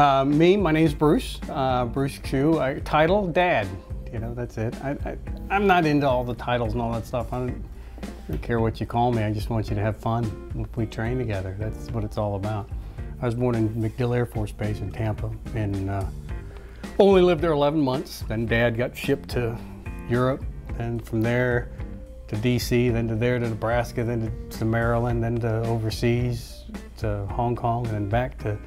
Uh, me, my name's Bruce, uh, Bruce. I, title, Dad. You know, that's it. I, am not into all the titles and all that stuff. I don't, I don't care what you call me. I just want you to have fun we train together. That's what it's all about. I was born in MacDill Air Force Base in Tampa and uh, only lived there 11 months. Then Dad got shipped to Europe and from there to DC, then to there to Nebraska, then to Maryland, then to overseas to Hong Kong, and then back to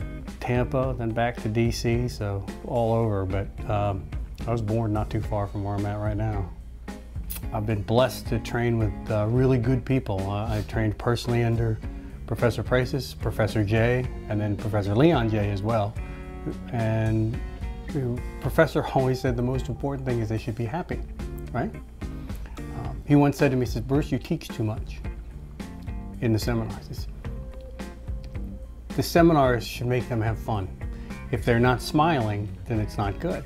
Tampa, then back to DC, so all over. But um, I was born not too far from where I'm at right now. I've been blessed to train with uh, really good people. Uh, I trained personally under Professor Presas, Professor Jay, and then Professor Leon Jay as well. And Professor always said the most important thing is they should be happy, right? Um, he once said to me, he says, Bruce, you teach too much in the seminars. The seminars should make them have fun. If they're not smiling, then it's not good.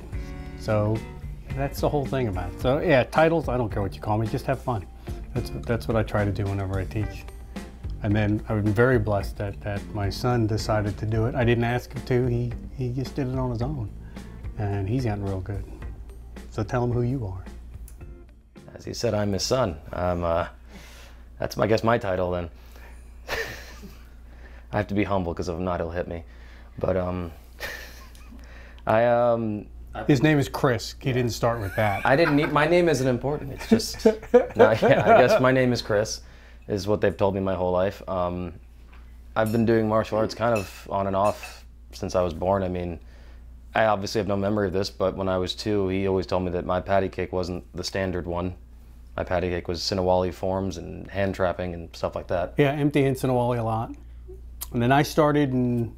So that's the whole thing about it. So yeah, titles, I don't care what you call me, just have fun. That's, that's what I try to do whenever I teach. And then I've been very blessed that, that my son decided to do it. I didn't ask him to, he, he just did it on his own. And he's gotten real good. So tell him who you are. As he said, I'm his son. I'm, uh, that's, I guess, my title then. I have to be humble because if not, he'll hit me. But um, I um, his name is Chris. He didn't start with that. I didn't need. My name isn't important. It's just. no, yeah, I guess my name is Chris, is what they've told me my whole life. Um, I've been doing martial arts kind of on and off since I was born. I mean, I obviously have no memory of this, but when I was two, he always told me that my patty cake wasn't the standard one. My patty cake was Sinawali forms and hand trapping and stuff like that. Yeah, empty hand Sinawali a lot. And then I started in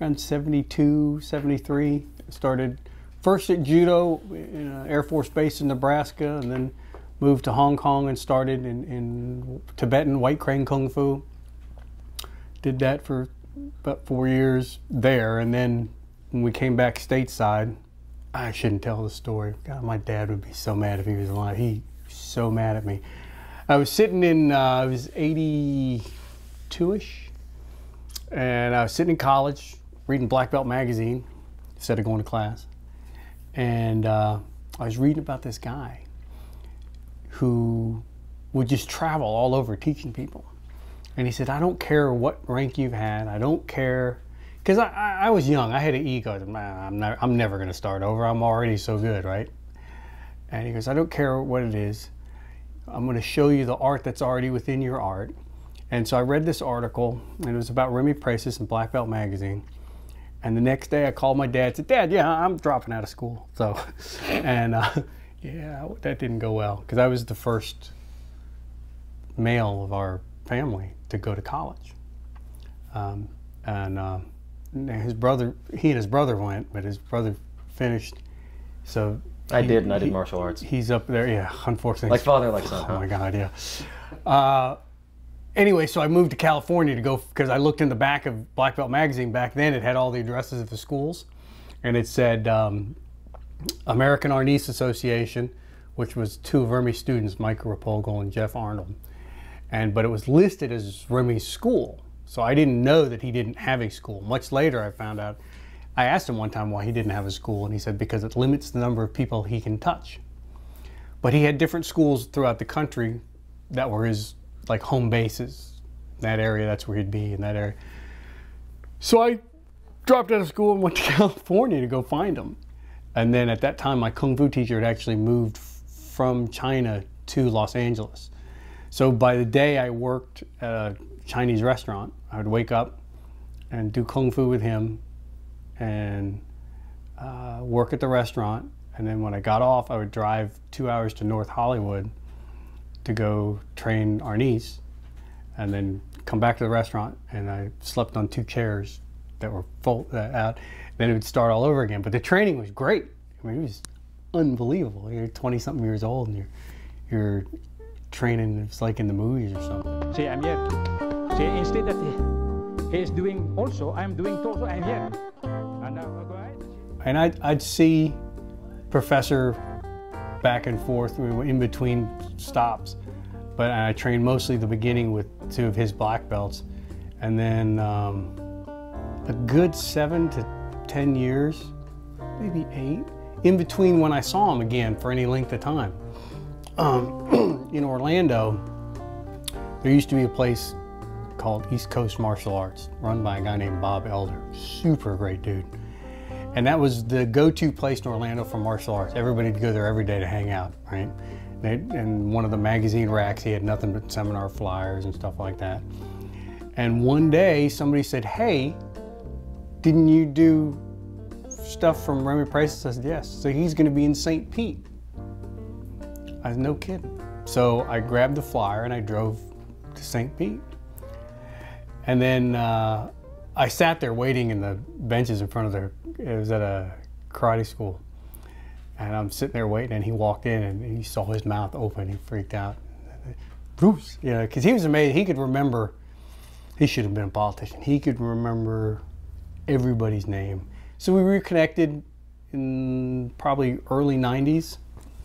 around 72, 73. Started first at judo in Air Force Base in Nebraska, and then moved to Hong Kong and started in, in Tibetan White Crane Kung Fu. Did that for about four years there, and then when we came back stateside, I shouldn't tell the story. God, my dad would be so mad if he was alive. He was so mad at me. I was sitting in, uh, I was 82-ish, and I was sitting in college reading Black Belt magazine instead of going to class. And uh, I was reading about this guy who would just travel all over teaching people. And he said, I don't care what rank you've had. I don't care. Because I, I, I, was young. I had an ego. I'm, not, I'm never going to start over. I'm already so good, right? And he goes, I don't care what it is. I'm going to show you the art that's already within your art. And so I read this article, and it was about Remy Presas in Black Belt Magazine. And the next day I called my dad, said, Dad, yeah, I'm dropping out of school. So, and uh, yeah, that didn't go well because I was the first male of our family to go to college. Um, and uh, his brother, he and his brother went, but his brother finished. So I he, did, and I did martial arts. He's up there, yeah. Unfortunately, like father, like son. Oh huh? my God, yeah. Uh, anyway, so I moved to California to go because I looked in the back of Black Belt magazine back then. It had all the addresses of the schools, and it said um, American Arnis Association, which was two of Remy's students, Mike Rapogel and Jeff Arnold, and but it was listed as Remy's school. So I didn't know that he didn't have a school. Much later, I found out. I asked him one time why he didn't have a school, and he said because it limits the number of people he can touch. But he had different schools throughout the country that were his like home bases. That area, that's where he'd be in that area. So I dropped out of school and went to California to go find him. And then at that time, my kung fu teacher had actually moved from China to Los Angeles. So by the day I worked at a Chinese restaurant, I would wake up and do kung fu with him and uh, work at the restaurant. And then when I got off, I would drive two hours to North Hollywood to go train Arnis and then come back to the restaurant and I slept on two chairs that were full uh, out. Then it would start all over again. But the training was great. I mean, it was unbelievable. You're 20 something years old and you're, you're training, it's like in the movies or something. See, I'm here. See, instead that he, is doing also, I'm doing also, I'm here. And, uh, go ahead. and I'd, I'd see Professor back and forth we were in between stops. But I trained mostly the beginning with two of his black belts. And then um, a good seven to 10 years, maybe eight, in between when I saw him again for any length of time. Um, in Orlando, there used to be a place called East Coast Martial Arts, run by a guy named Bob Elder. Super great dude. And that was the go-to place in Orlando for martial arts. Everybody'd go there every day to hang out, right? And one of the magazine racks, he had nothing but seminar flyers and stuff like that. And one day, somebody said, "Hey, didn't you do stuff from Remy Presas?" I said, "Yes." So he's going to be in St. Pete. I was no kidding. So I grabbed the flyer and I drove to St. Pete. And then uh, I sat there waiting in the benches in front of the, it was at a karate school. And I'm sitting there waiting and he walked in and he saw his mouth open. He freaked out. Bruce, you know, because he was amazed. He could remember, he should have been a politician. He could remember everybody's name. So we reconnected in probably early 90s.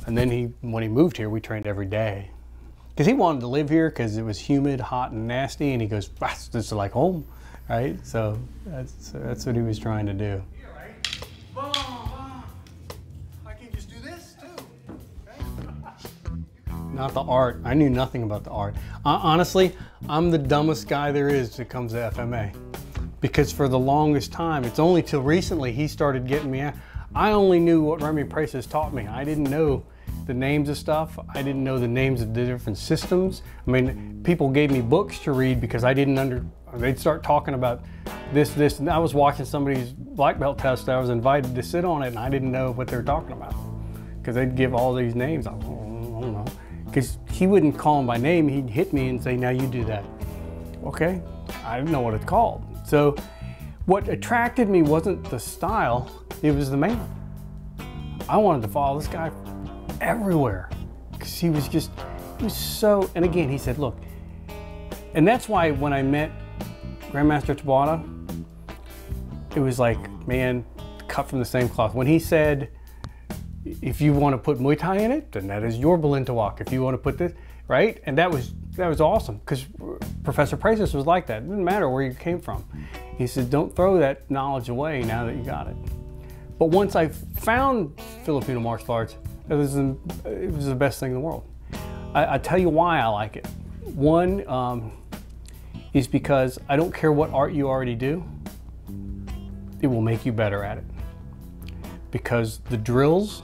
And then he, when he moved here, we trained every day because he wanted to live here because it was humid, hot, and nasty. And he goes, "This is like home, right?" So that's that's what he was trying to do. Not the art. I knew nothing about the art. Uh, honestly, I'm the dumbest guy there is that comes to FMA. Because for the longest time, it's only till recently he started getting me out. I only knew what Remy Presas taught me. I didn't know the names of stuff. I didn't know the names of the different systems. I mean, people gave me books to read because I didn't under, they'd start talking about this, this, and I was watching somebody's black belt test. I was invited to sit on it and I didn't know what they were talking about because they'd give all these names. I, don't know. Because he wouldn't call them by name. He'd hit me and say, now you do that. Okay, I didn't know what it's called. So what attracted me wasn't the style, it was the man. I wanted to follow this guy everywhere because he was just, he was so, and again, he said, look, and that's why when I met Grandmaster Taboada, it was like, man, cut from the same cloth. When he said, if you want to put Muay Thai in it, then that is your Balintawak. If you want to put this, right? And that was that was awesome because Professor Presas was like that. It didn't matter where you came from. He said, don't throw that knowledge away now that you got it. But once I found Filipino martial arts, it was, it was the best thing in the world. I, I tell you why I like it. One um, is because I don't care what art you already do, it will make you better at it. Because the drills,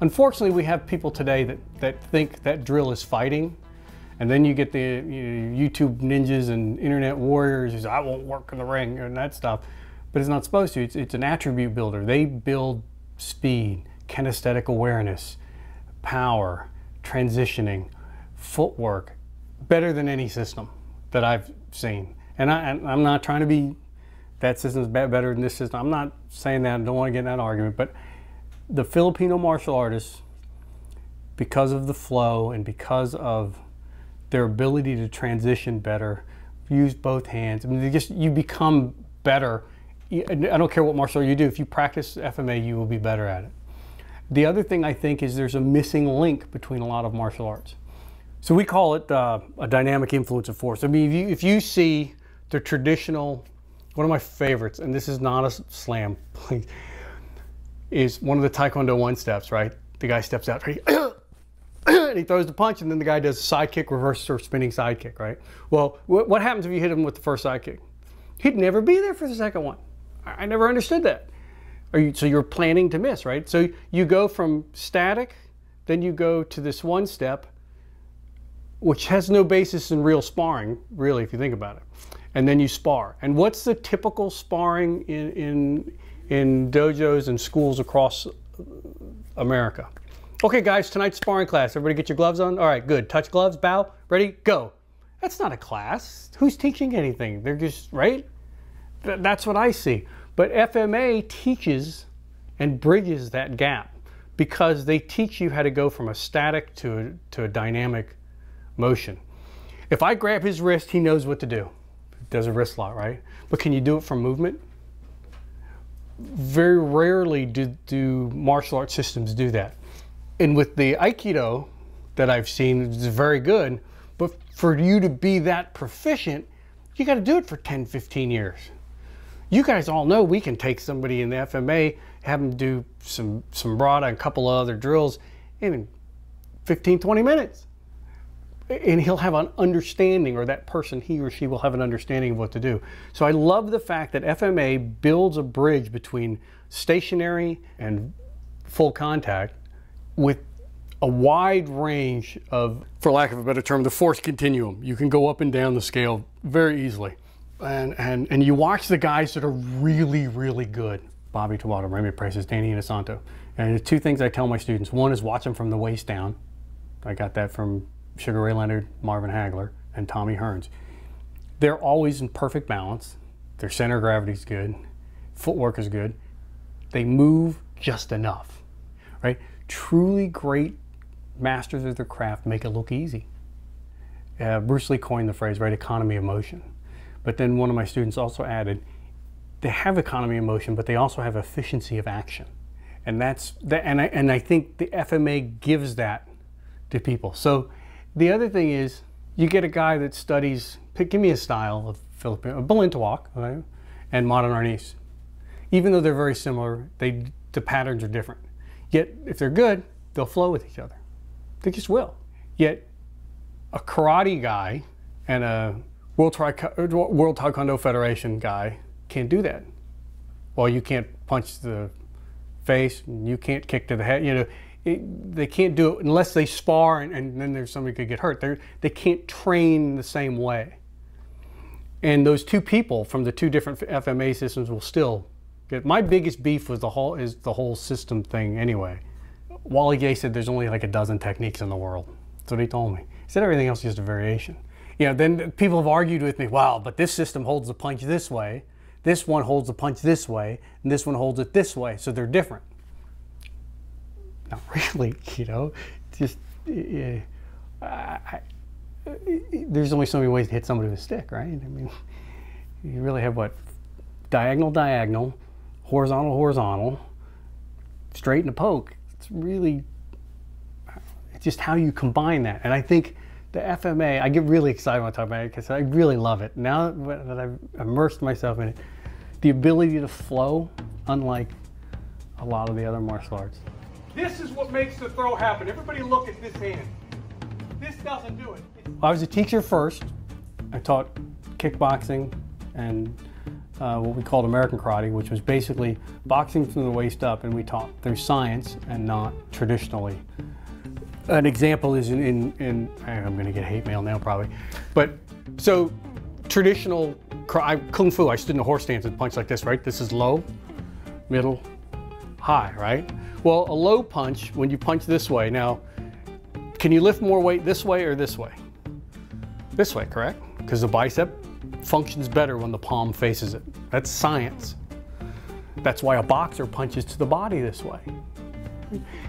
unfortunately, we have people today that, that think that drill is fighting. And then you get the you know, YouTube ninjas and internet warriors who say, I won't work in the ring and that stuff. But it's not supposed to. It's, it's an attribute builder. They build speed kinesthetic awareness, power, transitioning, footwork, better than any system that I've seen. And, I, am not trying to be that system's better than this system. I'm not saying that. I don't want to get in that argument. But the Filipino martial artists, because of the flow and because of their ability to transition better, use both hands. I mean, just you become better. I don't care what martial art you do. If you practice FMA, you will be better at it. The other thing I think is there's a missing link between a lot of martial arts. So we call it uh, a dynamic influence of force. I mean, if you, if you see the traditional, one of my favorites, and this is not a slam, is one of the Taekwondo one steps, right? The guy steps out, right? and he throws the punch, and then the guy does a side kick, reverse or spinning side kick, right? Well, what happens if you hit him with the first side kick? He'd never be there for the second one. I never understood that. You, so you're planning to miss, right? So you go from static, then you go to this one step, which has no basis in real sparring, really, if you think about it. And then you spar. And what's the typical sparring in, in, in dojos and schools across America? Okay, guys, tonight's sparring class. Everybody get your gloves on? All right, good. Touch gloves, bow, ready, go. That's not a class. Who's teaching anything? They're just, right? Th that's what I see. But FMA teaches and bridges that gap because they teach you how to go from a static to a, to a dynamic motion. If I grab his wrist, he knows what to do. Does a wrist lock, right? But can you do it from movement? Very rarely do, do martial arts systems do that. And with the Aikido that I've seen, it's very good. But for you to be that proficient, you got to do it for 10, 15 years. You guys all know we can take somebody in the FMA, have them do some some brada and a couple of other drills in 15, 20 minutes. And he'll have an understanding, or that person, he or she will have an understanding of what to do. So I love the fact that FMA builds a bridge between stationary and full contact with a wide range of, for lack of a better term, the force continuum. You can go up and down the scale very easily. And, and, and you watch the guys that are really, really good. Bobby Taboada, Remy Presas, Danny Inosanto. And the two things I tell my students, one is watch them from the waist down. I got that from Sugar Ray Leonard, Marvin Hagler, and Tommy Hearns. They're always in perfect balance. Their center of gravity is good. Footwork is good. They move just enough, right? Truly great masters of their craft make it look easy. Uh, Bruce Lee coined the phrase, right, economy of motion. But then one of my students also added, they have economy of motion, but they also have efficiency of action. And that's that, and I, and I think the FMA gives that to people. So the other thing is, you get a guy that studies, pick, give me a style of Filipino, Balintawak, and modern arnis. Even though they're very similar, they, the patterns are different. Yet, if they're good, they'll flow with each other. They just will. Yet, a karate guy and a World, Tri- World Taekwondo Federation guy can't do that. Well, you can't punch the face, and you can't kick to the head. You know, it, they can't do it unless they spar and, and then there's somebody could get hurt. They're, they can't train the same way. And those two people from the two different FMA systems will still get. My biggest beef was the whole is the whole system thing anyway. Wally Jay said there's only like a dozen techniques in the world. That's what he told me. He said everything else is just a variation. You know, then people have argued with me, wow, but this system holds the punch this way, this one holds the punch this way, and this one holds it this way, so they're different. Not really, you know, just, uh, I, eh, there's only so many ways to hit somebody with a stick, right? I mean, you really have what? Diagonal, diagonal, horizontal, horizontal, straight and a poke. It's really it's just how you combine that. And I think the FMA, I get really excited when I talk about it because I really love it. Now that I've immersed myself in it, the ability to flow, unlike a lot of the other martial arts. This is what makes the throw happen. Everybody look at this hand. This doesn't do it. I was a teacher first. I taught kickboxing and uh, what we called American karate, which was basically boxing from the waist up, and we taught through science and not traditionally. An example is in, in, in I'm going to get hate mail now probably, but so traditional kung fu, I stood in a horse stance and punch like this, right? This is low, middle, high, right? Well, a low punch, when you punch this way, now, can you lift more weight this way or this way? This way, correct? Because the bicep functions better when the palm faces it. That's science. That's why a boxer punches to the body this way.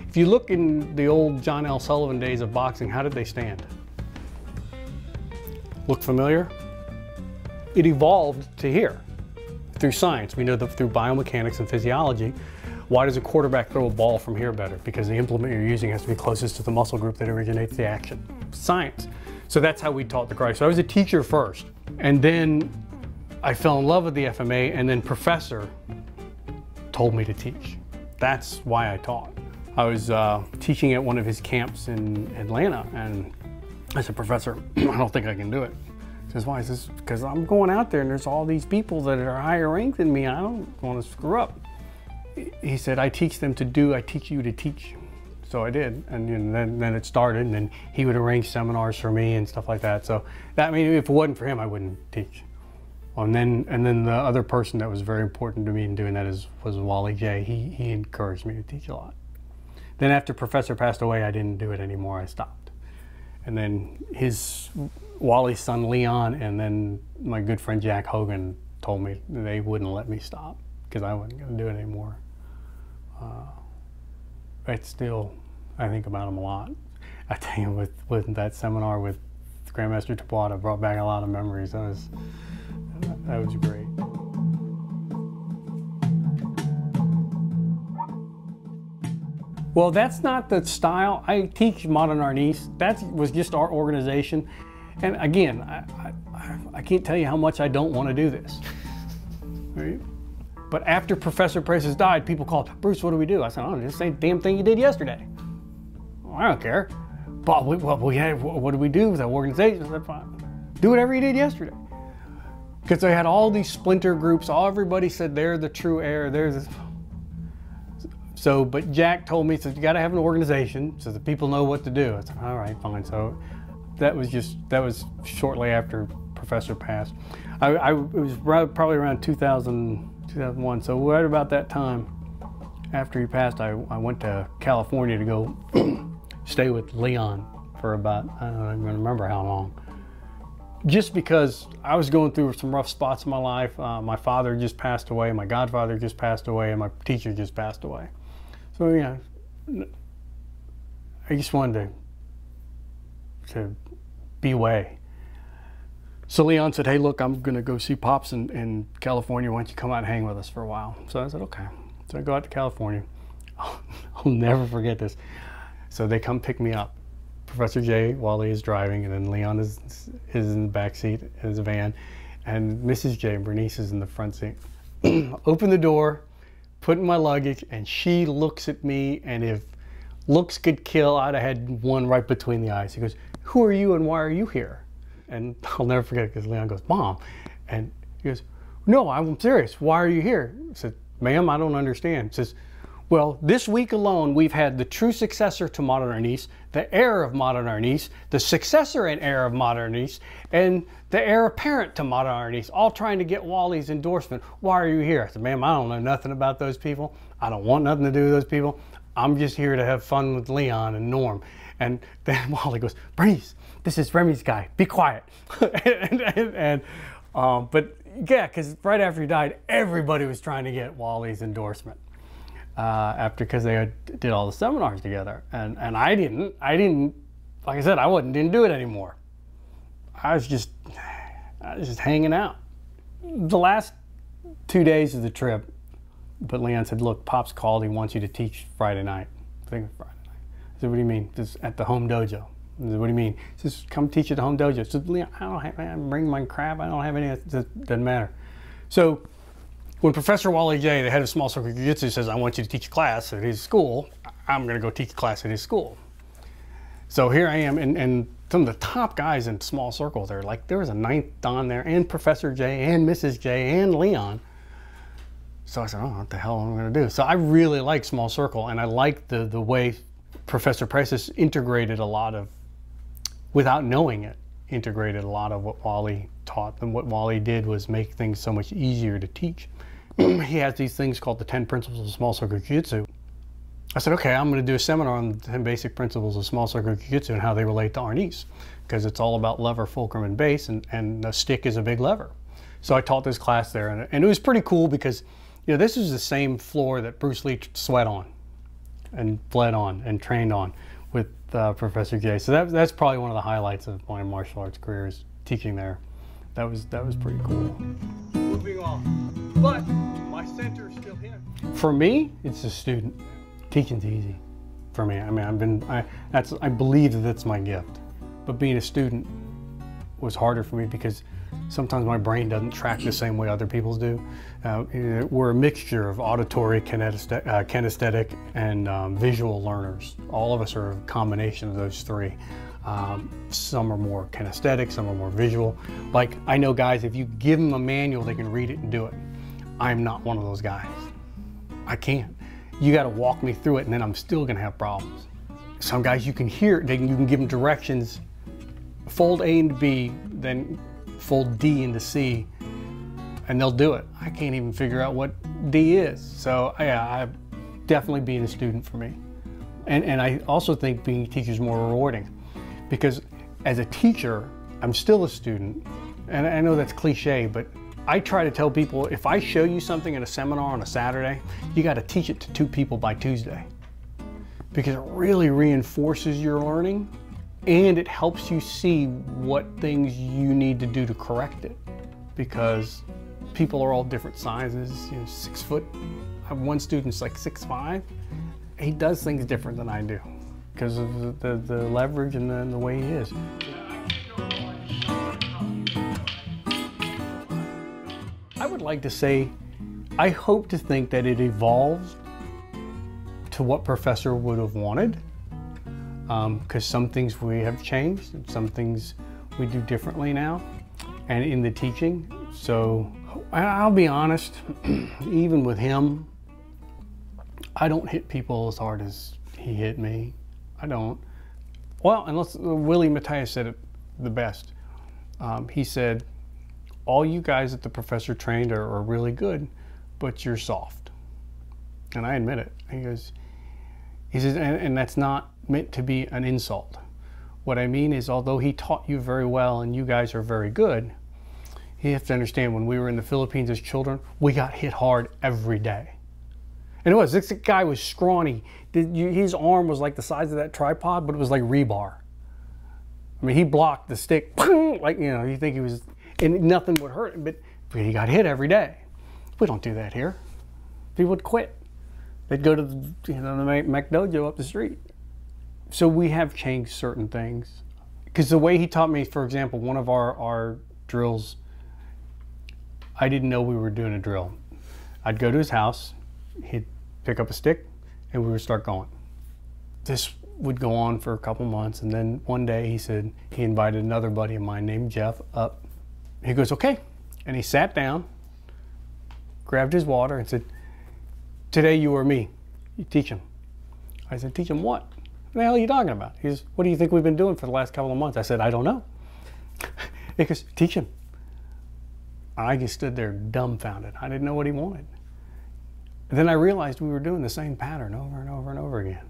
If you look in the old John L. Sullivan days of boxing, how did they stand? Look familiar? It evolved to here through science. We know that through biomechanics and physiology, why does a quarterback throw a ball from here better? Because the implement you're using has to be closest to the muscle group that originates the action. Science. So that's how we taught the karate. So I was a teacher first, and then I fell in love with the FMA, and then professor told me to teach. That's why I taught. I was uh, teaching at one of his camps in Atlanta, and I said, Professor, I don't think I can do it. He says, why? He says, because I'm going out there and there's all these people that are higher ranked than me. I don't want to screw up he said, I teach them to do, I teach you to teach. So I did, and know, then, then it started, and then he would arrange seminars for me and stuff like that. So that I mean, if it wasn't for him, I wouldn't teach. And then, and then the other person that was very important to me in doing that is was Wally Jay. He he encouraged me to teach a lot. Then after Professor passed away, I didn't do it anymore. I stopped. And then his Wally's son Leon, and then my good friend Jack Hogan told me they wouldn't let me stop because I wasn't going to do it anymore uh, it's still, I think about them a lot. I tell you, with, with that seminar with Grandmaster Taboada brought back a lot of memories. That was, that was great. Well, that's not the style. I teach modern arnis. That was just our organization. And again, I, I, I can't tell you how much I don't want to do this. Right? But after Professor Presas died, people called, Bruce, what do we do? I said, oh, just the same damn thing you did yesterday. Well, I don't care. But we, well, we had, what do we do with that organization? I said, fine. Do whatever you did yesterday. Because they had all these splinter groups. All everybody said they're the true heir. They're the... So, but Jack told me, says you got to have an organization so that people know what to do. I said, all right, fine. So that was just that was shortly after Professor passed. I, I it was probably around 2000, 2001. So right about that time, after he passed, I, I went to California to go stay with Leon for about I don't even remember how long. Just because I was going through some rough spots in my life. Uh, my father just passed away, my godfather just passed away, and my teacher just passed away. So yeah, I just wanted to to be away. So Leon said, "Hey, look, I'm gonna go see Pops in, in California. Why don't you come out and hang with us for a while?" So I said, "Okay." So I go out to California. I'll, never forget this. So they come pick me up. Professor Jay. Wally is driving, and then Leon is is in the back seat in his van, and Mrs. Jay. Bernice is in the front seat. Open the door, put in my luggage, and she looks at me, and if looks could kill, I'd have had one right between the eyes. He goes, "Who are you, and why are you here?" And I'll never forget it because Leon goes, "Mom," and he goes, "No, I'm serious. Why are you here?" I said, "Ma'am, I don't understand." He says well, this week alone, we've had the true successor to Modern Arnis, the heir of Modern Arnis, the successor and heir of Modern Arnis, and the heir apparent to Modern Arnis, all trying to get Wally's endorsement. Why are you here? I said, ma'am, I don't know nothing about those people. I don't want nothing to do with those people. I'm just here to have fun with Leon and Norm. And then Wally goes, Bernice, this is Remy's guy. Be quiet. and, and, and um, but yeah, because right after he died, everybody was trying to get Wally's endorsement uh, after because they did all the seminars together, and and I didn't. I didn't. Like I said, I wasn't didn't do it anymore. I was just I was just hanging out. The last two days of the trip, but Leon said, "Look, Pop's called. He wants you to teach Friday night." I think Friday night. I said, "What do you mean? Just at the home dojo?" "What do you mean?" Says, "Come teach at the home dojo." "Leon, I don't have. I bring my crap. I don't have any. It doesn't matter." So when Professor Wally Jay, the head of Small Circle Jiu-Jitsu, says, I want you to teach a class at his school, I'm going to go teach a class at his school. So here I am, and, and some of the top guys in Small Circle there, like there was a ninth dan there, and Professor Jay, and Mrs. Jay, and Leon. So I said, oh, what the hell am I going to do? So I really like Small Circle, and I like the, the way Professor Presas integrated a lot of, without knowing it, integrated a lot of what Wally taught. And what Wally did was make things so much easier to teach. he has these things called the 10 principles of small circle jiu-jitsu. I said, okay, I'm going to do a seminar on the 10 basic principles of small circle jiu-jitsu and how they relate to Arnis, because it's all about lever, fulcrum, and base, and, and the stick is a big lever. So I taught this class there, and, and it was pretty cool because, you know, this is the same floor that Bruce Lee sweat on, and bled on, and trained on uh, Professor Jay. So that, that's probably one of the highlights of my martial arts career is teaching there. That was that was pretty cool. Moving on, but my center's still here. For me, it's a student. Teaching's easy. For me, I mean, I've been I that's I believe that that's my gift. But being a student was harder for me because sometimes my brain doesn't track the same way other people's do. Uh, we're a mixture of auditory, kinesthetic, uh, kinesthetic and um, visual learners. All of us are a combination of those three. Um, some are more kinesthetic, some are more visual. Like I know guys, if you give them a manual, they can read it and do it. I'm not one of those guys. I can't. You got to walk me through it, and then I'm still gonna have problems. Some guys you can hear, they you can give them directions, fold A into B, then fold D into C, and they'll do it. I can't even figure out what D is. So yeah, I definitely being a student for me. And, and I also think being a teacher is more rewarding because as a teacher, I'm still a student. And I know that's cliche, but I try to tell people if I show you something at a seminar on a Saturday, you got to teach it to two people by Tuesday because it really reinforces your learning and it helps you see what things you need to do to correct it. Because people are all different sizes you know six foot. I have one student's like six five. He does things different than I do because of the, the, the, leverage and the, the way he is. I would like to say I hope to think that it evolved to what Professor would have wanted, because um, some things we have changed, and some things we do differently now, and in the teaching. So I'll be honest, even with him, I don't hit people as hard as he hit me. I don't. Well, unless Willie Matthias said it the best. Um, he said, all you guys that the professor trained are, are really good, but you're soft. And I admit it. He goes, he says, and, and that's not meant to be an insult. What I mean is, although he taught you very well and you guys are very good, you have to understand when we were in the Philippines as children, we got hit hard every day. And it was, this guy was scrawny. His arm was like the size of that tripod, but it was like rebar. I mean, he blocked the stick, like, you know, you think he was and nothing would hurt him, but, he got hit every day. We don't do that here. People would quit. They'd go to the, you know, the McDojo up the street. So we have changed certain things. Because the way he taught me, for example, one of our, our drills, I didn't know we were doing a drill. I'd go to his house, he'd pick up a stick, and we would start going. This would go on for a couple months, and then one day he said he invited another buddy of mine named Jeff up he goes, okay. And he sat down, grabbed his water, and said, Today you or me. You teach him. I said, Teach him? What the hell are you talking about? He says, What do you think we've been doing for the last couple of months? I said, I don't know. he goes, Teach him. I just stood there dumbfounded. I didn't know what he wanted. And then I realized we were doing the same pattern over and over and over again.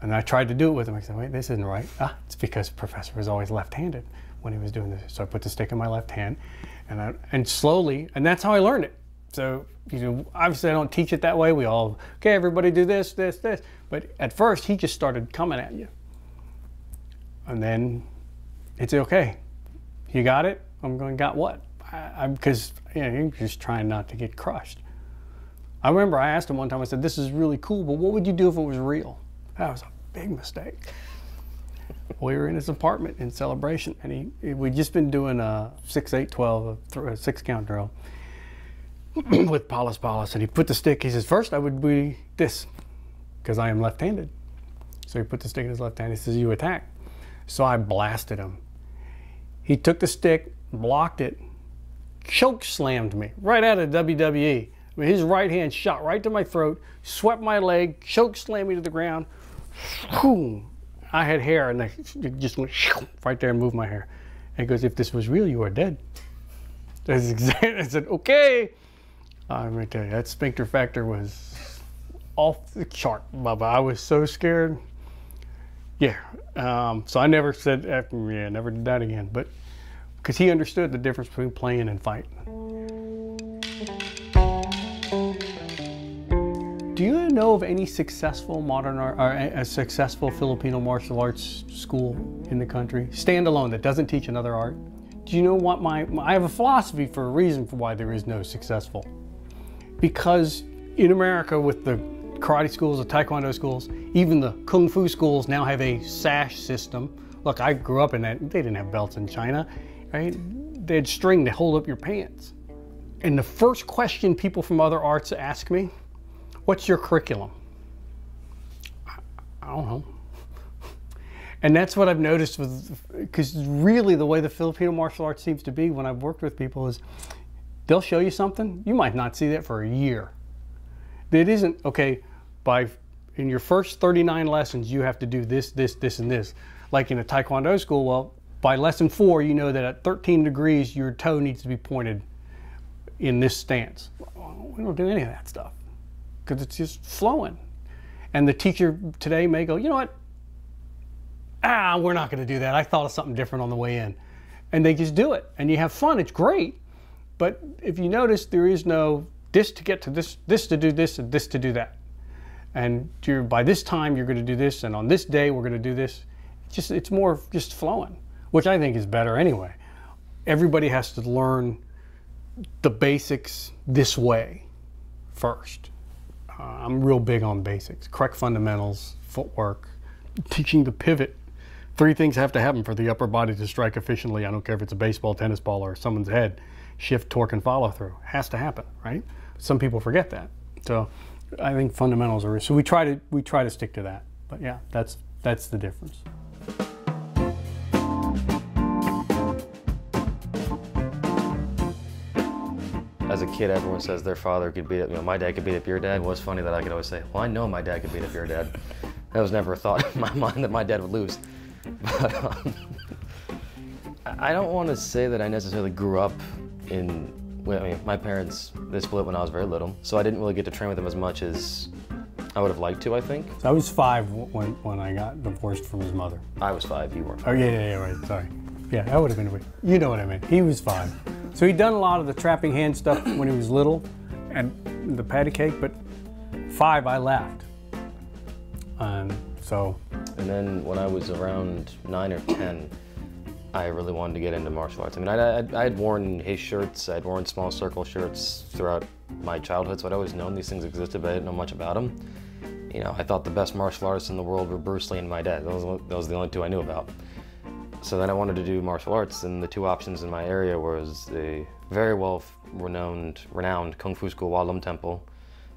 And I tried to do it with him. I said, wait, this isn't right. Ah, it's because the professor was always left-handed when he was doing this. So I put the stick in my left hand, and I, and slowly, and that's how I learned it. So you know, obviously I don't teach it that way. We all okay, everybody do this, this, this. But at first he just started coming at you, and then it's okay. You got it. I'm going. Got what? I'm because you know you're just trying not to get crushed. I remember I asked him one time. I said, "This is really cool, but what would you do if it was real?" That was a big mistake we were in his apartment in celebration, and he we'd just been doing a six, eight, twelve, a, six count drill with Paulus Paulus, and he put the stick. He says, first I would be this, because I am left-handed. So he put the stick in his left hand. He says, you attack. So I blasted him. He took the stick, blocked it, choke slammed me right out of WWE. I mean, his right hand shot right to my throat, swept my leg, choke slammed me to the ground. I had hair and it just went right there and moved my hair. And he goes, if this was real, you are dead. That's exactly, I said, okay. I'm tell you, that sphincter factor was off the chart, Bubba. I was so scared. Yeah, um, so I never said, yeah, never did that again. But because he understood the difference between playing and fighting. Do you know of any successful modern art, or a successful Filipino martial arts school in the country, standalone that doesn't teach another art? Do you know what my, I have a philosophy for a reason for why there is no successful. Because in America with the karate schools, the taekwondo schools, even the kung fu schools now have a sash system. Look, I grew up in that, they didn't have belts in China, right? They had string to hold up your pants. And the first question people from other arts ask me, What's your curriculum? I don't know. And that's what I've noticed with, because really the way the Filipino martial arts seems to be when I've worked with people is they'll show you something, you might not see that for a year. It isn't, okay, by in your first 39 lessons, you have to do this, this, this, and this. Like in a Taekwondo school, well, by lesson four, you know that at 13 degrees, your toe needs to be pointed in this stance. We don't do any of that stuff because it's just flowing. And the teacher today may go, you know what? Ah, we're not going to do that. I thought of something different on the way in. And they just do it. And you have fun. It's great. But if you notice, there is no this to get to this, this to do this, and this to do that. And by this time, you're going to do this. And on this day, we're going to do this. It's just It's more just flowing, which I think is better anyway. Everybody has to learn the basics this way first. Uh, I'm real big on basics, correct fundamentals, footwork, teaching the pivot. Three things have to happen for the upper body to strike efficiently. I don't care if it's a baseball, tennis ball, or someone's head. Shift, torque, and follow through. Has to happen, right? some people forget that. So I think fundamentals are so we try to we try to stick to that. But yeah, that's that's the difference. As a kid, everyone says their father could beat up, you know, my dad could beat up your dad. Well, it's funny that I could always say, well, I know my dad could beat up your dad. That was never a thought in my mind that my dad would lose. But um, I don't want to say that I necessarily grew up in, well, I mean, my parents, they split when I was very little, so I didn't really get to train with them as much as I would have liked to, I think. So I was five when when I got divorced from his mother. I was five, you weren't. Oh yeah, yeah, yeah, right. Sorry. Yeah, that would have been. You know what I mean. He was five. So he'd done a lot of the trapping hand stuff when he was little and the patty cake, but five I left. Um, so And then when I was around nine or 10, I really wanted to get into martial arts. I mean, I, I, had worn his shirts, I'd worn small circle shirts throughout my childhood, so I'd always known these things existed, but I didn't know much about them. You know, I thought the best martial artists in the world were Bruce Lee and my dad. Those, those were the only two I knew about. So then I wanted to do martial arts, and the two options in my area was a very well renowned, renowned kung fu school, Wah Lum Temple,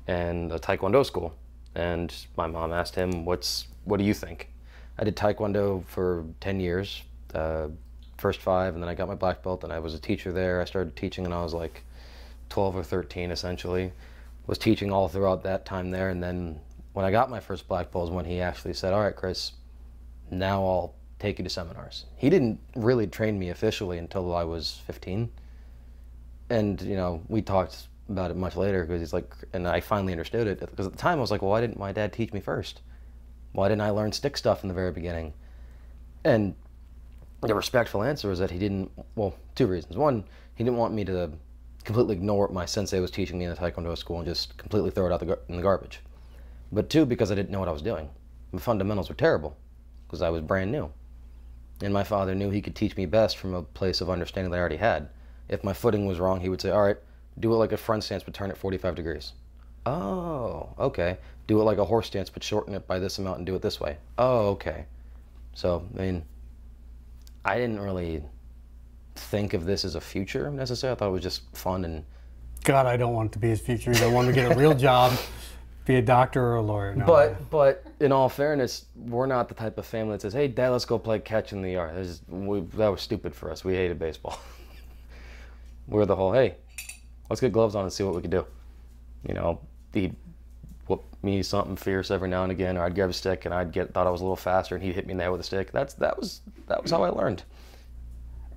and a taekwondo school. And my mom asked him, "What's what do you think?" I did taekwondo for 10 years, uh, first five, and then I got my black belt, and I was a teacher there. I started teaching and I was like 12 or 13, essentially. Was teaching all throughout that time there, and then when I got my first black belt is when he actually said, "All right, Chris, now I'll take you to seminars." He didn't really train me officially until I was 15, and you know we talked about it much later because he's like, and I finally understood it because at the time I was like, "Well, why didn't my dad teach me first? Why didn't I learn stick stuff in the very beginning?" And the respectful answer is that he didn't. Well, two reasons. One, he didn't want me to completely ignore what my sensei was teaching me in the taekwondo school and just completely throw it out the, in the garbage. But two, because I didn't know what I was doing. The fundamentals were terrible because I was brand new. And my father knew he could teach me best from a place of understanding that I already had. If my footing was wrong, he would say, All right, do it like a front stance, but turn it 45 degrees. Oh, okay. Do it like a horse stance, but shorten it by this amount and do it this way. Oh, okay. So, I mean, I didn't really think of this as a future necessarily. I thought it was just fun and God, I don't want it to be his future. either. I want to get a real job, be a doctor or a lawyer. No. But but in all fairness, we're not the type of family that says, "Hey, Dad, let's go play catch in the yard." That, is, we, that was stupid for us. We hated baseball. we're the whole, "Hey, let's get gloves on and see what we can do." You know, he'd whoop me something fierce every now and again, or I'd grab a stick and I'd get thought I was a little faster, and he'd hit me in the head with a stick. That's that was that was how I learned.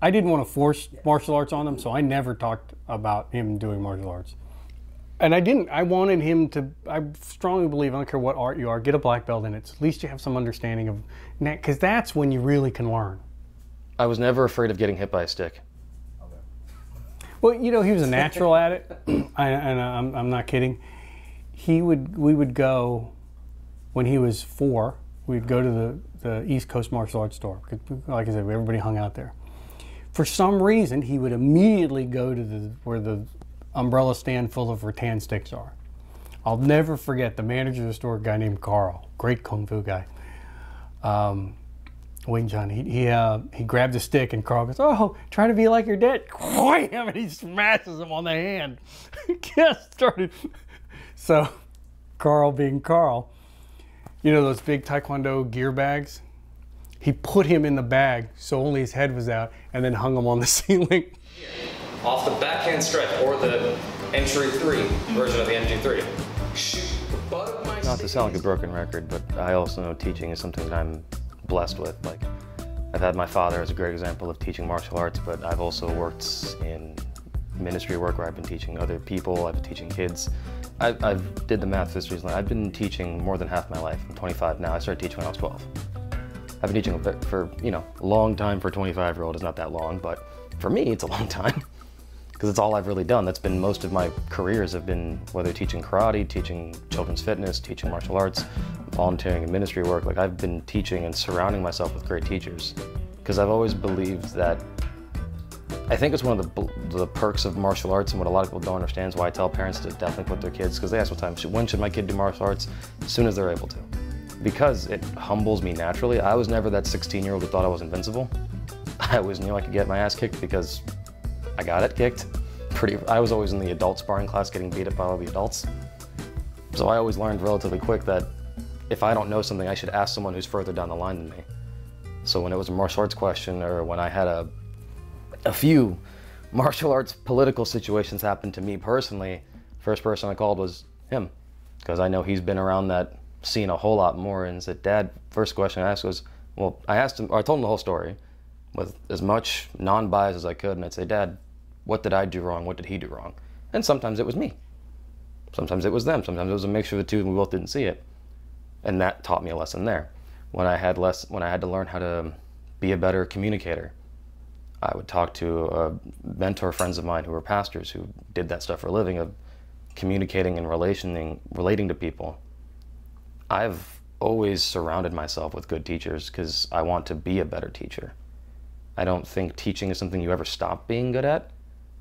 I didn't want to force martial arts on him, so I never talked about him doing martial arts. And I didn't. I wanted him to. I strongly believe, I don't care what art you are, get a black belt in it. At least you have some understanding of, because that's when you really can learn. I was never afraid of getting hit by a stick. Well, you know, he was a natural at it, I, and I'm, I'm not kidding. He would, we would go when he was four. We'd go to the, the East Coast Martial Arts Store. Like I said, everybody hung out there. For some reason, he would immediately go to the where the umbrella stand full of rattan sticks are. I'll never forget the manager of the store, a guy named Carl, great kung fu guy. Um, Wing Chun. He he, uh, he grabbed a stick and Carl goes, "Oh, try to be like your dad." Wham! And he smashes him on the hand. Just started. So, Carl being Carl, you know those big Taekwondo gear bags. He put him in the bag so only his head was out, and then hung him on the ceiling. off the backhand strike or the entry three version of the MG3. Shoot the butt of my Not to sound like a broken record, but I also know teaching is something that I'm blessed with. Like, I've had my father as a great example of teaching martial arts, but I've also worked in ministry work where I've been teaching other people, I've been teaching kids. I, I've did the math this recently. I've been teaching more than half my life. I'm 25 now. I started teaching when I was 12. I've been teaching for, you know, a long time for a 25 year old is not that long, but for me, it's a long time because it's all I've really done. That's been most of my careers have been whether teaching karate, teaching children's fitness, teaching martial arts, volunteering in ministry work. Like I've been teaching and surrounding myself with great teachers because I've always believed that. I think it's one of the, the perks of martial arts and what a lot of people don't understand is why I tell parents to definitely put their kids because they ask what time when should my kid do martial arts as soon as they're able to because it humbles me naturally. I was never that 16 year old who thought I was invincible. I always knew I could get my ass kicked because I got it kicked pretty. I was always in the adult sparring class, getting beat up by all the adults. So I always learned relatively quick that if I don't know something, I should ask someone who's further down the line than me. So when it was a martial arts question, or when I had a a few martial arts political situations happened to me personally, first person I called was him, because I know he's been around that scene a whole lot more. And said, "Dad, first question I asked was, well, I asked him, I told him the whole story, with as much non-bias as I could, and I'd say, Dad, what did I do wrong? What did he do wrong? And sometimes it was me. Sometimes it was them. Sometimes it was a mixture of the two, and we both didn't see it. And that taught me a lesson there. When I had less, when I had to learn how to be a better communicator, I would talk to uh, mentor friends of mine who were pastors who did that stuff for a living of communicating and relationing, relating to people. I've always surrounded myself with good teachers because I want to be a better teacher. I don't think teaching is something you ever stop being good at.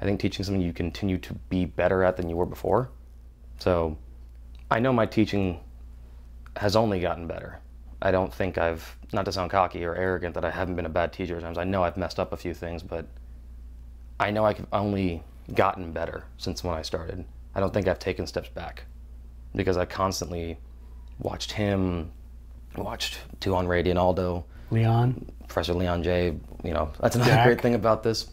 I think teaching is something you continue to be better at than you were before. So I know my teaching has only gotten better. I don't think I've, not to sound cocky or arrogant, that I haven't been a bad teacher at times. I know I've messed up a few things, but I know I've only gotten better since when I started. I don't think I've taken steps back because I constantly watched him, watched two Tuhon Ray Aldo, Leon. Professor Leon Jay You know, that's another Jack. great thing about this.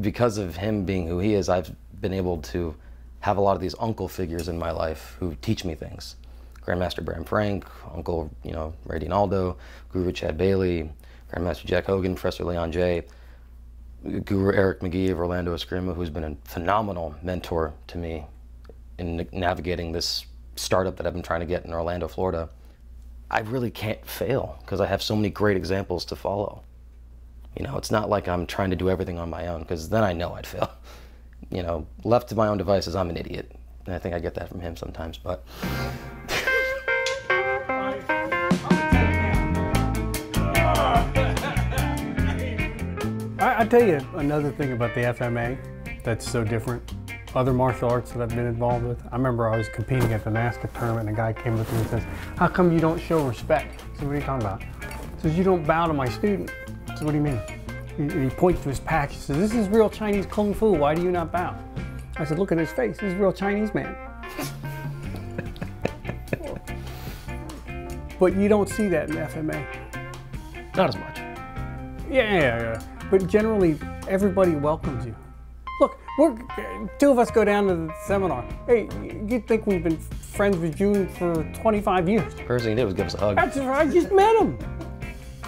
Because of him being who he is, I've been able to have a lot of these uncle figures in my life who teach me things. Grandmaster Bram Frank, Uncle, you know, Ray Aldo, Guro Chad Bailey, Grandmaster Jack Hogan, Professor Leon Jay Guro Eric McGee of Orlando Eskrima, who's been a phenomenal mentor to me in navigating this startup that I've been trying to get in Orlando, Florida. I really can't fail because I have so many great examples to follow. You know, it's not like I'm trying to do everything on my own because then I know I'd fail. You know, left to my own devices, I'm an idiot. And I think I get that from him sometimes, but I, tell you another thing about the FMA that's so different. Other martial arts that I've been involved with. I remember I was competing at the NASKA tournament and a guy came up to me and says, how come you don't show respect? I said, what are you talking about? He says, you don't bow to my student. I said, what do you mean? He, he points to his patch. He says, this is real Chinese Kung Fu. Why do you not bow? I said, look at his face. He's a real Chinese man. but you don't see that in FMA. not as much. Yeah, yeah, yeah. But generally, everybody welcomes you. Look, we're two of us go down to the seminar. Hey, you'd think we've been friends with June for 25 years? First thing he did was give us a hug. That's, I just met him.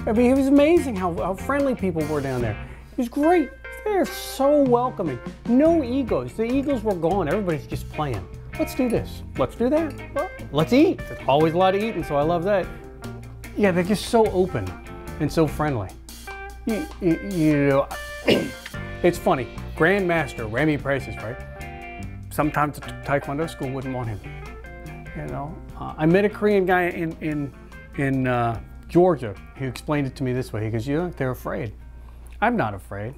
I mean, it was amazing how, how friendly people were down there. It was great. They're so welcoming. No egos. The egos were gone. Everybody's just playing. Let's do this. Let's do that. Well, let's eat. There's always a lot of eating, so I love that. Yeah, they're just so open and so friendly. You, know, it's funny. Grandmaster Remy Presas, right? Sometimes the Taekwondo school wouldn't want him. You know, uh, I met a Korean guy in in in uh, Georgia. He explained it to me this way. He goes, "You know, they're afraid. I'm not afraid.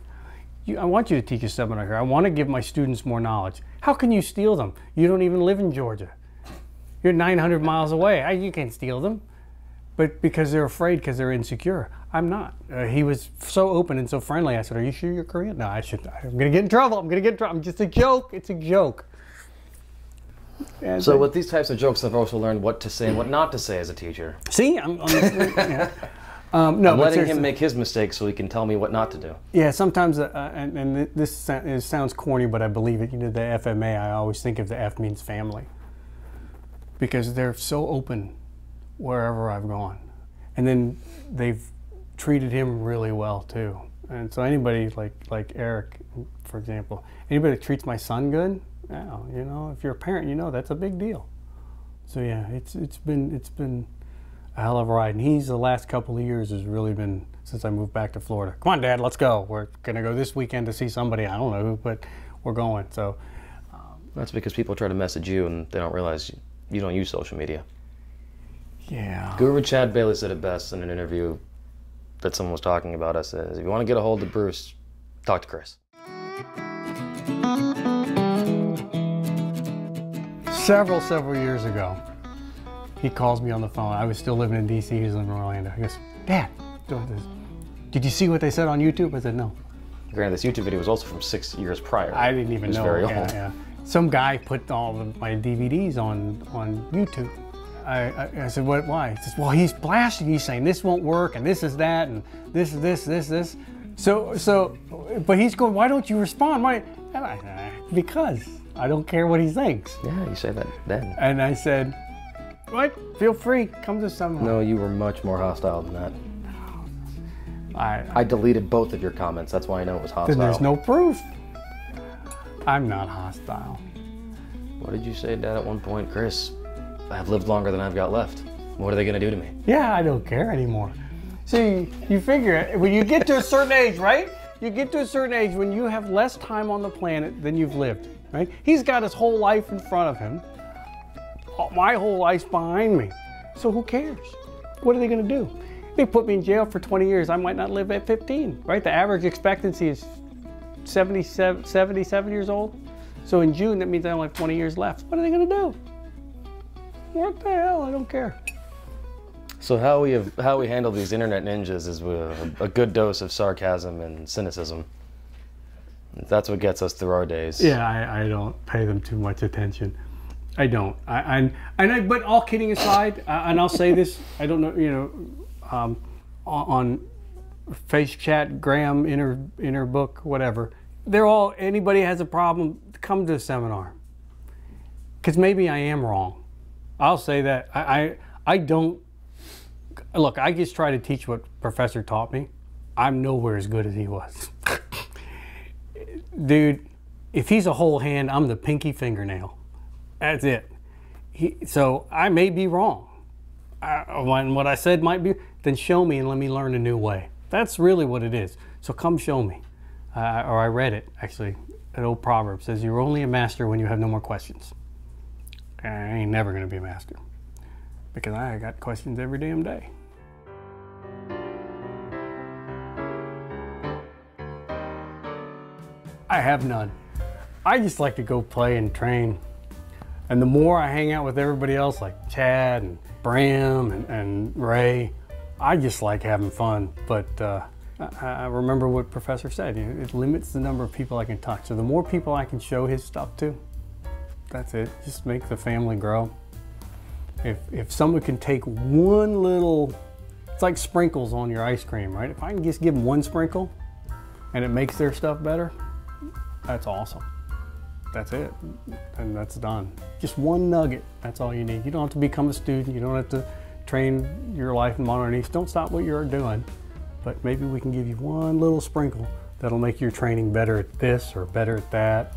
You, I want you to teach a seminar here. I want to give my students more knowledge. How can you steal them? You don't even live in Georgia. You're 900 miles away. I, you can't steal them." But because they're afraid because they're insecure. I'm not. Uh, he was so open and so friendly. I said, "Are you sure you're Korean?" No, I should. I'm gonna get in trouble. I'm gonna get in trouble. I'm just a joke. It's a joke. And So with these types of jokes, I've also learned what to say and what not to say as a teacher. see, I'm. I'm yeah. um, no, I'm letting him make his mistakes so he can tell me what not to do. Yeah, sometimes, uh, and, and this it sounds corny, but I believe it. You know, the FMA, I always think of the F means family. Because they're so open wherever I've gone. And then they've treated him really well too. And so anybody like like Eric, for example, anybody that treats my son good, well, you know, if you're a parent, you know that's a big deal. So yeah, it's it's been it's been a hell of a ride. And he's the last couple of years has really been since I moved back to Florida. Come on, Dad, let's go. We're gonna go this weekend to see somebody. I don't know who, but we're going. So um, That's because people try to message you and they don't realize you don't use social media. Yeah, Guro Chad Bailey said it best in an interview that someone was talking about us is if you want to get a hold of Bruce, talk to Chris. several several years ago, he calls me on the phone. I was still living in D.C. He was living in Orlando. He goes, Dad, did you see what they said on YouTube? I said no. Granted, this YouTube video was also from six years prior. I didn't even It was know. very yeah, old. yeah. Some guy put all of my DVDs on on YouTube. I, I, I said, what? Why? He says, well, he's blasting. He's saying this won't work, and this is that, and this is this, this, this. So, so, but he's going. Why don't you respond? Why? And I, "Uh, because I don't care what he thinks. Yeah, you say that then. And I said, what? Feel free. Come to some. No, you were much more hostile than that. I, I deleted both of your comments. That's why I know it was hostile. then there's no proof. I'm not hostile. What did you say, Dad, at one point? Chris, I've lived longer than I've got left. What are they going to do to me? Yeah, I don't care anymore. See, you figure when you get to a certain age, right? You get to a certain age when you have less time on the planet than you've lived, right? He's got his whole life in front of him. My whole life's behind me. So who cares? What are they going to do? They put me in jail for 20 years. I might not live at 15, right? The average expectancy is 77, 77 years old. So in June, that means I only have 20 years left. What are they going to do? What the hell? I don't care. So how we have, how we handle these internet ninjas is with a, a good dose of sarcasm and cynicism. That's what gets us through our days. Yeah, I, I don't pay them too much attention. I don't. I, I and I, but all kidding aside, uh, and I'll say this: I don't know, you know, um, on, on Face Chat, Graham, Inner Inner Book, whatever. They're all. Anybody has a problem, come to the seminar. Because maybe I am wrong. I'll say that. I, I I don't. Look, I just try to teach what Professor taught me. I'm nowhere as good as he was. dude, if he's a whole hand, I'm the pinky fingernail. That's it. He, so I may be wrong. I, when what I said might be, then show me and let me learn a new way. That's really what it is. So come show me. Uh, or I read it actually. An old proverb says, "You're only a master when you have no more questions." I ain't never gonna be a master because I got questions every damn day. I have none. I just like to go play and train. And the more I hang out with everybody else, like Chad and Bram and, and Ray, I just like having fun. But uh, I, I remember what Professor said, you know, it limits the number of people I can touch. So the more people I can show his stuff to, that's it. Just make the family grow. If, if someone can take one little, it's like sprinkles on your ice cream, right? If I can just give them one sprinkle and it makes their stuff better, that's awesome. That's it. And that's done. Just one nugget. That's all you need. You don't have to become a student. You don't have to train your life in modern Arnis. Don't stop what you're doing. But maybe we can give you one little sprinkle that'll make your training better at this or better at that.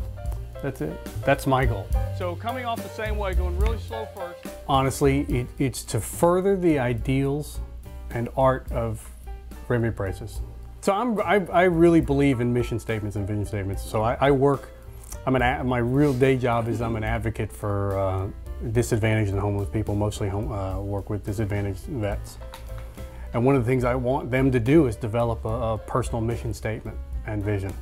That's it. That's my goal. So coming off the same way, going really slow first. Honestly, it, it's to further the ideals and art of Remy Presas. So I'm, I, I really believe in mission statements and vision statements. So I, I work, I'm an, my real day job is I'm an advocate for uh, disadvantaged and homeless people, mostly home, uh, work with disadvantaged vets. And one of the things I want them to do is develop a, a personal mission statement and vision,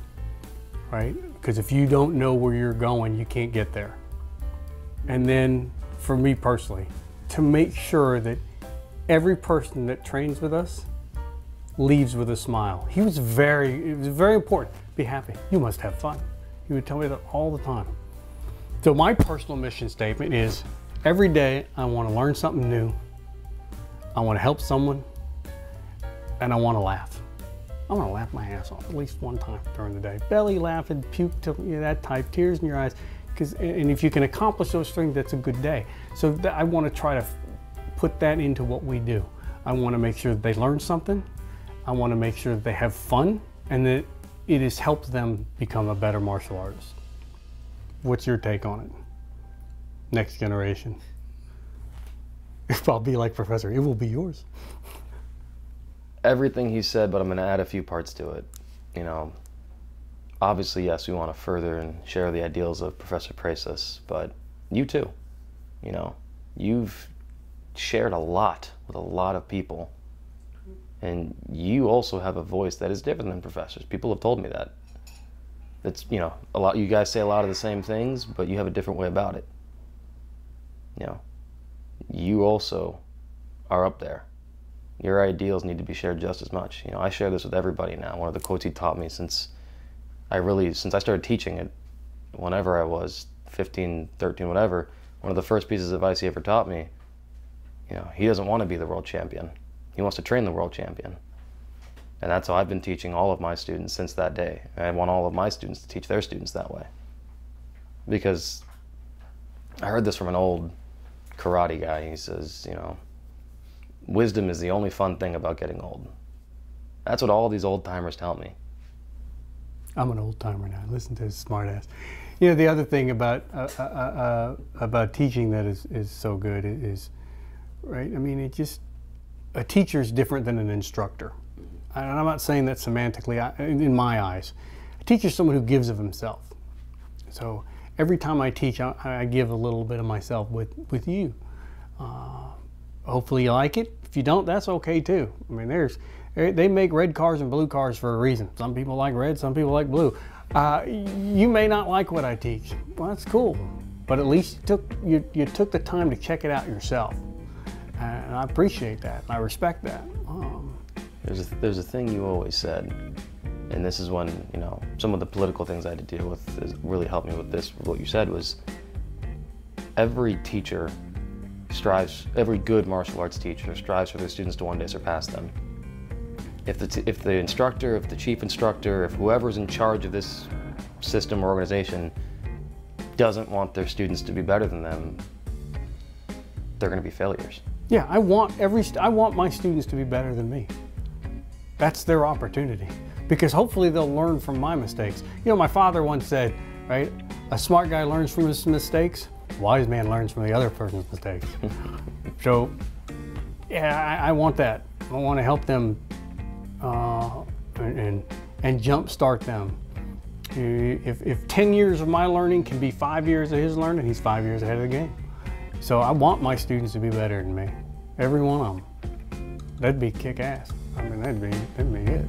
right? Because if you don't know where you're going, you can't get there. And then for me personally, to make sure that every person that trains with us leaves with a smile. He was very, it was very important. Be happy. You must have fun. He would tell me that all the time. So my personal mission statement is every day I want to learn something new. I want to help someone and I want to laugh. I want to laugh my ass off at least one time during the day. Belly laughing, puke, till, you know, that type, tears in your eyes. Because, and if you can accomplish those things, that's a good day. So I want to try to put that into what we do. I want to make sure that they learn something. I want to make sure that they have fun and that it has helped them become a better martial artist. What's your take on it? Next generation. If I'll be like Professor, it will be yours. Everything he said, but I'm going to add a few parts to it. You know, obviously, yes, we want to further and share the ideals of Professor Presas, but you too. You know, you've shared a lot with a lot of people, and you also have a voice that is different than professors. People have told me that. It's you know a lot. You guys say a lot of the same things, but you have a different way about it. You know, you also are up there your ideals need to be shared just as much. You know, I share this with everybody now. One of the quotes he taught me since I really, since I started teaching it, whenever I was 15, 13, whatever, one of the first pieces of advice he ever taught me, you know, he doesn't want to be the world champion. He wants to train the world champion. And that's how I've been teaching all of my students since that day. And I want all of my students to teach their students that way. Because I heard this from an old karate guy. He says, you know, wisdom is the only fun thing about getting old. That's what all these old timers tell me. I'm an old timer now. Listen to this smartass. You know, the other thing about uh, uh, uh, about teaching that is, is so good is, right? I mean, it just a teacher is different than an instructor. And I'm not saying that semantically, I- in my eyes. A teacher is someone who gives of himself. So every time I teach, I, I give a little bit of myself with, with you. Uh, hopefully you like it. If you don't, that's okay too. I mean, there's they make red cars and blue cars for a reason. Some people like red, some people like blue. Uh, you may not like what I teach. Well, that's cool, but at least you took you, you took the time to check it out yourself, and I appreciate that. I respect that. Um, There's a, there's a thing you always said, and this is when, you know, some of the political things I had to deal with really helped me with this. What you said was every teacher strives, every good martial arts teacher strives for their students to one day surpass them. If the, if the instructor, if the chief instructor, if whoever's in charge of this system or organization doesn't want their students to be better than them, they're going to be failures. yeah, I want every I want my students to be better than me. That's their opportunity because hopefully they'll learn from my mistakes. You know, my father once said, right, a smart guy learns from his mistakes. Wise man learns from the other person's mistakes. so, yeah, I, I want that. I want to help them uh, and, and and jumpstart them. If, if 10 years of my learning can be five years of his learning, he's five years ahead of the game. So I want my students to be better than me. Every one of them. That'd be kick ass. I mean, that'd be, that'd be it.